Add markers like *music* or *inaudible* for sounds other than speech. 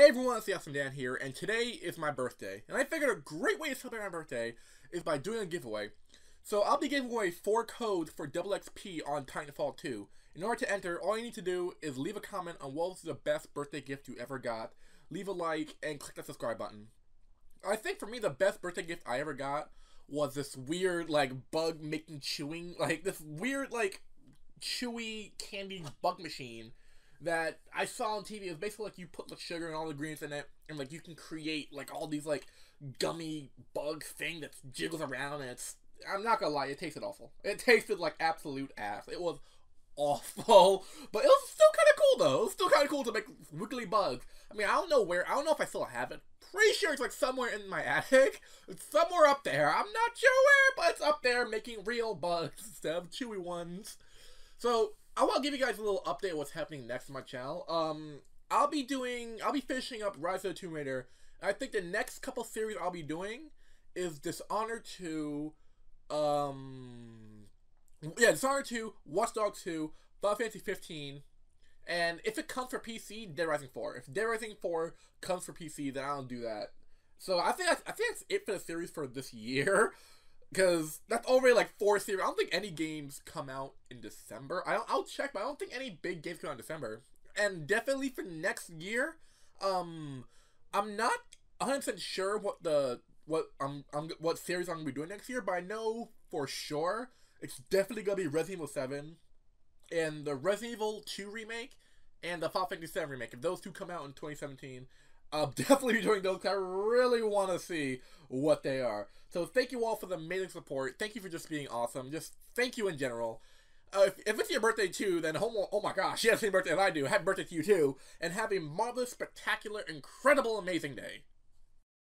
Hey everyone, it's the Awesome Dan here, and today is my birthday. And I figured a great way to celebrate my birthday is by doing a giveaway. So I'll be giving away 4 codes for double XP on Titanfall 2. In order to enter, all you need to do is leave a comment on what was the best birthday gift you ever got, leave a like, and click the subscribe button. I think for me the best birthday gift I ever got was this weird, like, bug making chewing, like, this weird, like, chewy candy bug machine that I saw on TV. It's basically like you put the sugar and all the ingredients in it, and like you can create like all these like gummy bug thing that jiggles around, and it's. I'm not gonna lie, it tasted awful. It tasted like absolute ass. It was awful, *laughs* but it was still kind of cool though. It was still kind of cool to make wiggly bugs. I mean, I don't know where. I don't know if I still have it. Pretty sure it's like somewhere in my *laughs* attic. It's somewhere up there. I'm not sure where, but it's up there making real bugs instead of chewy ones. So I want to give you guys a little update what's happening next on my channel. Um, I'll be doing, I'll be finishing up Rise of the Tomb Raider. I think the next couple series I'll be doing is Dishonored 2, um, yeah, Dishonored 2, Watch Dogs 2, Final Fantasy 15, and if it comes for PC, Dead Rising 4. If Dead Rising 4 comes for PC, then I'll do that. So I think I think that's it for the series for this year. *laughs* Because that's already like four series. I don't think any games come out in December. I I'll check, but I don't think any big games come out in December. And definitely for next year, um, I'm not 100 percent sure what the what I'm, I'm what series I'm gonna be doing next year, but I know for sure it's definitely gonna be Resident Evil 7 and the Resident Evil 2 remake and the Final Fantasy 7 remake. If those two come out in 2017, I'll *laughs* definitely be doing those. I really want to see what they are. So thank you all for the amazing support. Thank you for just being awesome. Just thank you in general. Uh, if, if, it's your birthday too, then oh, oh my gosh, have the same birthday as I do. Happy birthday to you too. And have a marvelous, spectacular, incredible, amazing day.